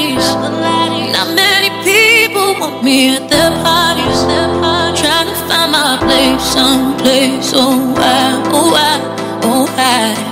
parties. Not many people want me at their parties. I'm trying to find my place, someplace. Oh, why, oh, why, oh, why?